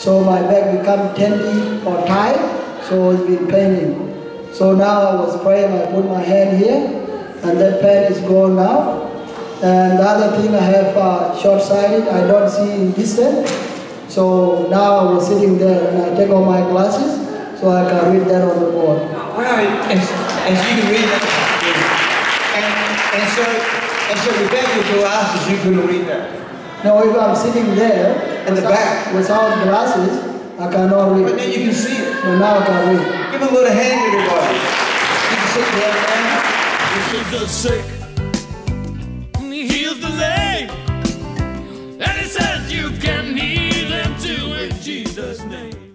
So my back become tendy or tight, so it's been paining. So now I was praying, I put my hand here, and that pain is gone now. And the other thing, I have uh, short-sighted, I don't see in distance. So now I was sitting there and I take off my glasses so I can read that on the board. Well, and, you can read that. And, and so, and so without your glasses, you couldn't read that. Now if I'm sitting there in the back without glasses, I cannot read. But then you can see it. But now I can read. Give a little hand, everybody. You can sit there, man. This is a sick. Heals the lame. And it says you can heal them too in Jesus' name.